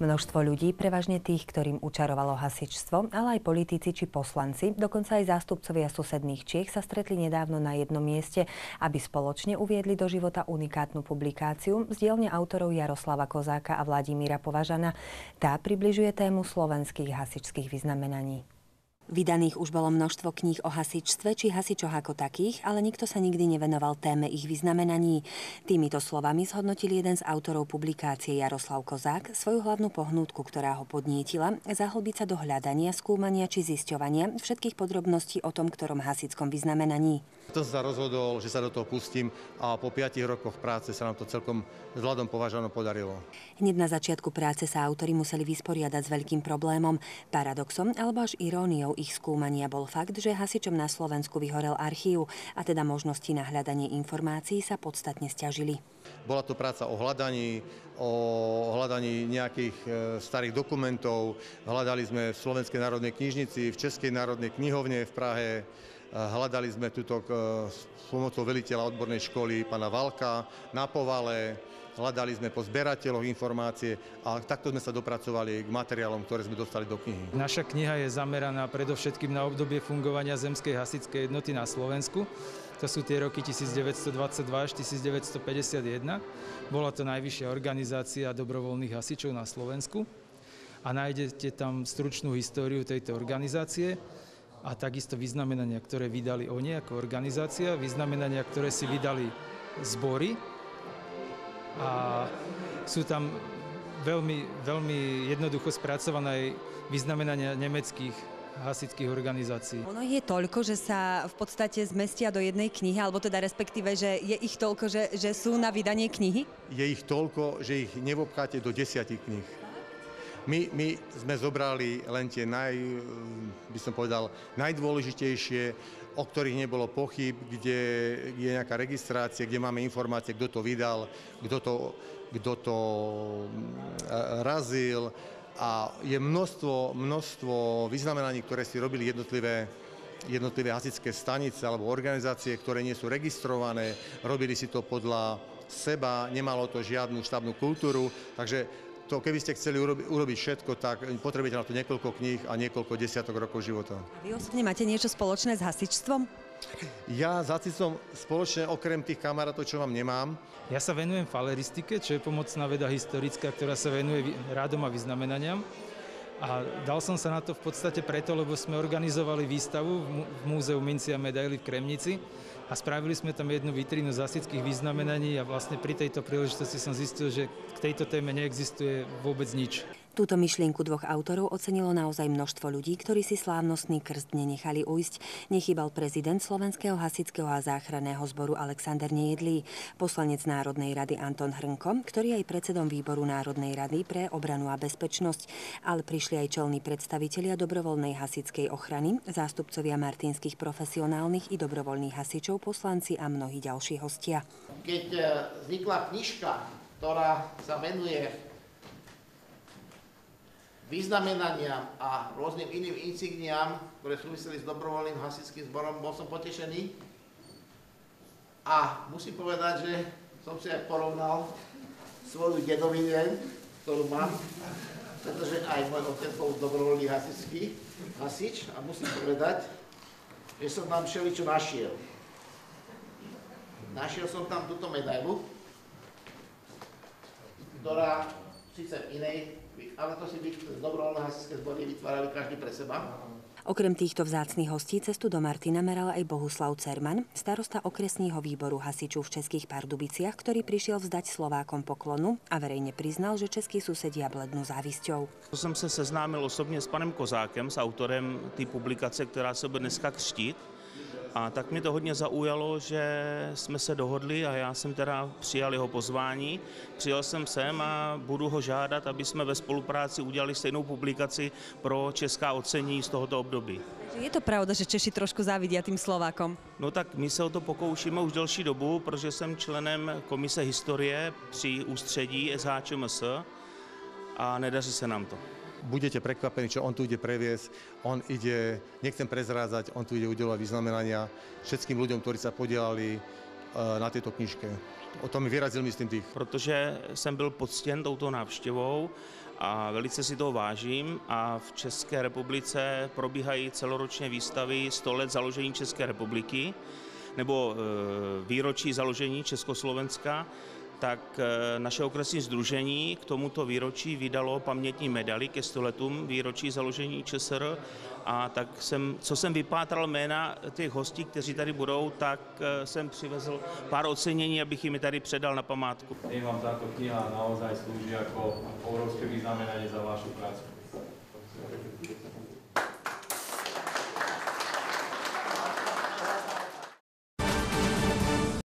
Množstvo ľudí, prevažne tých, ktorým učarovalo hasičstvo, ale aj politici či poslanci, dokonca aj zástupcovia susedných Čiech sa stretli nedávno na jednom mieste, aby spoločne uviedli do života unikátnu publikáciu z dielne autorov Jaroslava Kozáka a Vladimíra Považana. Tá približuje tému slovenských hasičských vyznamenaní. Vydaných už bolo množstvo kníh o hasičstve či hasičoch ako takých, ale nikto sa nikdy nevenoval téme ich vyznamenaní. Týmito slovami zhodnotil jeden z autorov publikácie Jaroslav Kozák svoju hlavnú pohnútku, ktorá ho podnietila, zahlbiť sa do hľadania, skúmania či zisťovania všetkých podrobností o tom, ktorom hasickom vyznamenaní. To sa rozhodol, že sa do toho pustím a po 5 rokoch práce sa nám to celkom s Vladom považano podarilo. Hneď na začiatku práce sa autori museli vysporiadať s veľkým problémom, paradoxom alebo až iróniou ich skúmania bol fakt, že hasičom na Slovensku vyhorel archív a teda možnosti na hľadanie informácií sa podstatne stiažili. Bola to práca o hľadaní, o hľadaní nejakých e, starých dokumentov. Hľadali sme v Slovenskej národnej knižnici, v Českej národnej knihovne v Prahe, hľadali sme túto e, s pomocou veliteľa odbornej školy, pana Valka, na Povale, hľadali sme po zberateľoch informácie a takto sme sa dopracovali k materiálom, ktoré sme dostali do knihy. Naša kniha je zameraná predovšetkým na obdobie fungovania Zemskej hasičskej jednoty na Slovensku. To sú tie roky 1922 až 1951. Bola to najvyššia organizácia dobrovoľných hasičov na Slovensku a nájdete tam stručnú históriu tejto organizácie a takisto vyznamenania, ktoré vydali oni ako organizácia, vyznamenania, ktoré si vydali zbory a sú tam veľmi, veľmi jednoducho spracované vyznamenania nemeckých hasičských organizácií. Ono je toľko, že sa v podstate zmestia do jednej knihy, alebo teda respektíve, že je ich toľko, že, že sú na vydanie knihy? Je ich toľko, že ich nevobcháte do desiatich knih. My, my sme zobrali len tie naj, by som povedal, najdôležitejšie, o ktorých nebolo pochyb, kde je nejaká registrácia, kde máme informácie, kto to vydal, kto to, kto to mm, razil. A je množstvo, množstvo vyznamenaní, ktoré si robili jednotlivé jednotlivé hasičské stanice alebo organizácie, ktoré nie sú registrované, robili si to podľa seba, nemalo to žiadnu štábnu kultúru, takže to keby ste chceli urobi, urobiť všetko, tak potrebujete na to niekoľko kníh a niekoľko desiatok rokov života. A vy osobne máte niečo spoločné s hasičstvom? Ja s hasičstvom spoločne okrem tých kamarátov, čo vám nemám. Ja sa venujem faleristike, čo je pomocná veda historická, ktorá sa venuje rádom a vyznamenaniam. A dal som sa na to v podstate preto, lebo sme organizovali výstavu v Múzeu Minci a medaily v Kremnici a spravili sme tam jednu vitrínu zasických vyznamenaní a vlastne pri tejto príležitosti som zistil, že k tejto téme neexistuje vôbec nič. Túto myšlienku dvoch autorov ocenilo naozaj množstvo ľudí, ktorí si slávnostný krst nenechali ujsť. Nechýbal prezident Slovenského hasického a záchranného zboru Alexander Nejedlý, poslanec Národnej rady Anton Hrnko, ktorý aj predsedom výboru Národnej rady pre obranu a bezpečnosť, ale prišli aj čelní predstavitelia dobrovoľnej hasickej ochrany, zástupcovia martinských profesionálnych i dobrovoľných hasičov, poslanci a mnohí ďalší hostia. Keď eh, vznikla knižka, ktorá sa venuje vyznamenaniam a rôznym iným insigniám, ktoré súviseli s dobrovoľným hasičským zborom, bol som potešený. A musím povedať, že som si aj porovnal svoju dedovinu, ktorú mám, pretože aj môj otec bol dobrovoľný hasičský hasič a musím povedať, že som tam všeličo našiel. Našiel som tam túto medailu, ktorá síce v inej ale to si dobrovoľné hasičské zbory vytvárali každý pre seba. Okrem týchto vzácných hostí cestu do Martina meral aj Bohuslav Cerman, starosta okresního výboru hasičov v Českých Pardubiciach, ktorý prišiel vzdať Slovákom poklonu a verejne priznal, že českí susedia blednú závisťou. Jsem se seznámil osobně s panem Kozákem, s autorem té publikace, která se bude dneska křtít. A tak mě to hodně zaujalo, že jsme se dohodli a já jsem teda přijal jeho pozvání. Přijel jsem sem a budu ho žádat, aby jsme ve spolupráci udělali stejnou publikaci pro česká ocení z tohoto období. Je to pravda, že Češi trošku závidia tým Slovákom? No tak my se o to pokoušíme už delší dobu, protože jsem členem komise historie při ústředí SHČMS a nedaří se nám to budete prekvapení, čo on tu ide previesť. On ide, nechcem prezrádzať, on tu ide udelovať vyznamenania všetkým ľuďom, ktorí sa podielali na této knižke. O tom vyrazil, myslím, tých protože jsem byl poctěn touto návštěvou a velice si toho vážím a v České republice probíhají celoročně výstavy 100 let založení České republiky nebo e, výročí založení Československa, tak e, naše okresní združení k tomuto výročí vydalo pamětní medaily ke 100 letům výročí založení ČSR a tak jsem, co jsem vypátral jména těch hostí, kteří tady budou, tak e, jsem přivezl pár ocenění, abych jim tady předal na památku. Tým vám táto kniha naozaj slúži ako obrovské vyznamenanie za vašu prácu.